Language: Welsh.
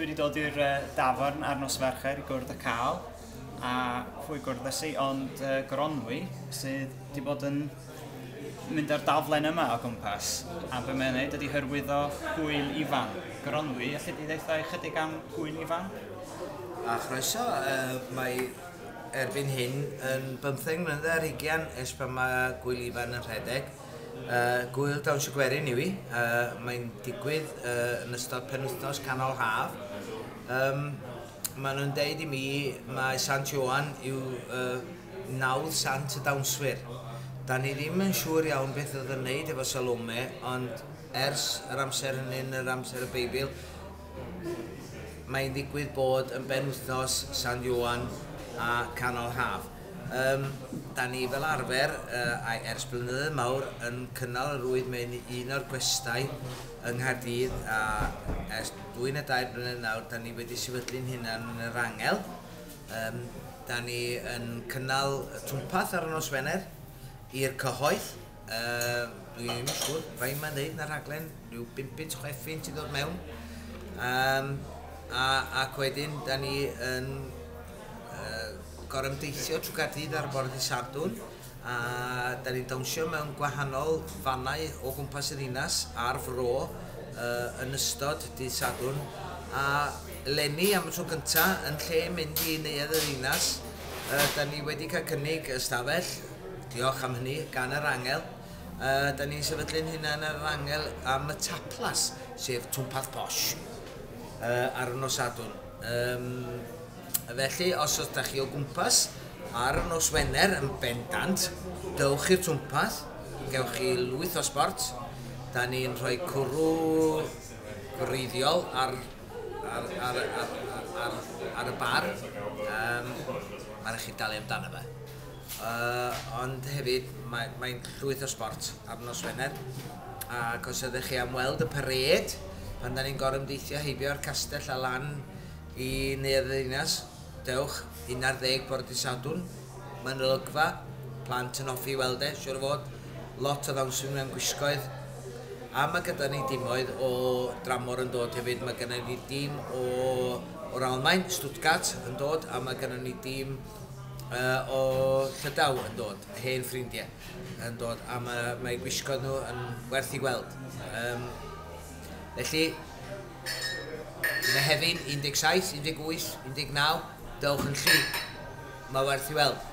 dwi wedi dod i'r uh, dafarn ar nos fercher i gwrdd y cael a fwy gwrdd ysi, ond uh, gronwy sydd wedi bod yn mynd ar daflen yma o gwmpas a be mae'n neud ydy hyrwyddo gwyl ifan. Gronwy, allai di ddeithau chydig am gwyl ifan? A chroeso, uh, mae erbyn hyn yn 15 mlynedd ar 20 es pan mae gwyl ifan yn rhedeg. Uh, gwyl Dawnsio Gwerin i fi. Uh, Mae'n digwydd uh, yn ystod penwythnos canol haf. Um, maen nhw'n deud i mi mae Sant Johan yw uh, nawdd Sant y Dawnswyr. Da ni ddim yn siŵr iawn beth oedd yn wneud efo Salome, ond ers yr amser yn un, yr amser y Beibl, mae'n ddigwydd bod yn ben wythnos Sant Johan a canol haf. Um, da ni fel arfer, uh, a ers blynyddoedd mawr, yn cynnal yr rwyd mewn un o'r gwestai yng Nghaerdydd a ers dwy neu dair blynedd nawr, da ni wedi sefydlu'n hunan yn yr angel. Um, da ni yn cynnal twmpath ar y nos Wener i'r cyhoedd. Uh, dwi'n siŵr, fai mae'n dweud na raglen, rhyw 5-6 ffin i ddod mewn. Um, a, ac wedyn, da ni yn uh, gorymdeithio trwy gardydd ar bord i Sardwn a da ni'n dawnsio mewn gwahanol fannau o gwmpas y ddinas ar fro uh, yn ystod dydd Sadwrn a lenni am y tro gynta yn lle mynd i neuedd y ddinas uh, da ni wedi cael cynnig ystafell diolch am hynny gan yr angel. Uh, da ni'n sefydlu'n hynna yn yr angel am y taplas sef twmpath posh uh, ar y nosadwn um, felly os oes da chi o gwmpas ar y nos Wener yn bendant dywch i'r twmpath gewch chi lwyth o sbort da ni'n rhoi cwrw gwreiddiol ar, ar, ar, ar, ar, ar, y bar. Um, mae'n rhaid chi dalu amdano fe. Uh, ond hefyd, mae'n mae, llwyth o sport ar nos Wener. Ac os ydych chi am weld y pared, pan da ni'n gorau ymdeithio heibio'r castell a lan i neu'r ddinas, dewch, 11 bore i sadwn, mae'n olygfa, plant yn offi weld e, siwr fod, lot o ddawnsy'n mewn gwisgoedd, A mae gyda ni dimoedd o dramor yn dod hefyd. Mae gyda ni dim o, o'r Almain, Stuttgart yn dod, a mae gyda ni dim uh, o Llydaw yn dod, hen ffrindiau yn dod, a mae, mae gwisgo nhw yn werth i gweld. Um, felly, Mehefin 17, 18, 19, dewch yn lli. Mae werth i weld.